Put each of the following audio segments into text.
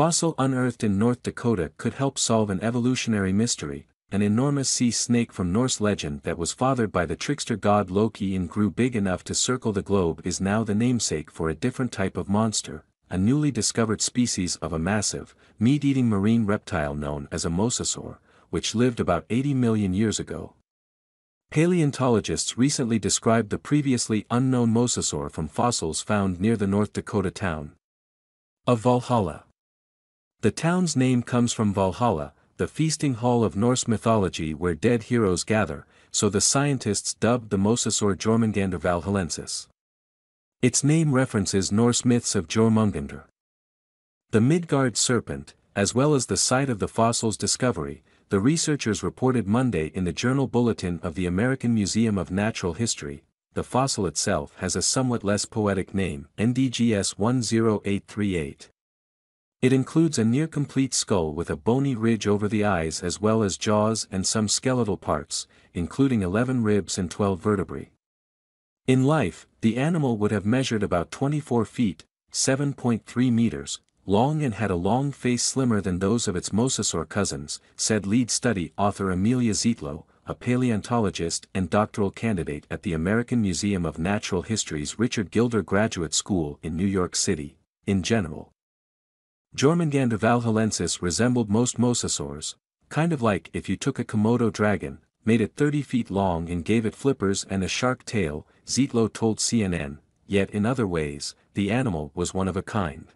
fossil unearthed in North Dakota could help solve an evolutionary mystery, an enormous sea snake from Norse legend that was fathered by the trickster god Loki and grew big enough to circle the globe is now the namesake for a different type of monster, a newly discovered species of a massive, meat-eating marine reptile known as a mosasaur, which lived about 80 million years ago. Paleontologists recently described the previously unknown mosasaur from fossils found near the North Dakota town of Valhalla. The town's name comes from Valhalla, the feasting hall of Norse mythology where dead heroes gather, so the scientists dubbed the mosasaur Jormungandr valhallensis. Its name references Norse myths of Jormungandr. The Midgard serpent, as well as the site of the fossil's discovery, the researchers reported Monday in the Journal Bulletin of the American Museum of Natural History. The fossil itself has a somewhat less poetic name, NDGS 10838. It includes a near-complete skull with a bony ridge over the eyes as well as jaws and some skeletal parts, including 11 ribs and 12 vertebrae. In life, the animal would have measured about 24 feet, 7.3 meters, long and had a long face slimmer than those of its mosasaur cousins, said lead study author Amelia Zietlow, a paleontologist and doctoral candidate at the American Museum of Natural History's Richard Gilder Graduate School in New York City. In general, Jormungandr valhallensis resembled most mosasaurs, kind of like if you took a Komodo dragon, made it 30 feet long and gave it flippers and a shark tail, Zietlow told CNN, yet in other ways, the animal was one of a kind.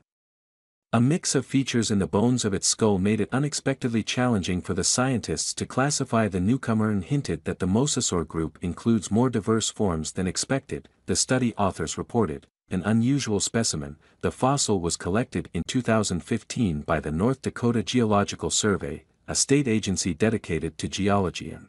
A mix of features in the bones of its skull made it unexpectedly challenging for the scientists to classify the newcomer and hinted that the mosasaur group includes more diverse forms than expected, the study authors reported. An unusual specimen, the fossil was collected in 2015 by the North Dakota Geological Survey, a state agency dedicated to geology and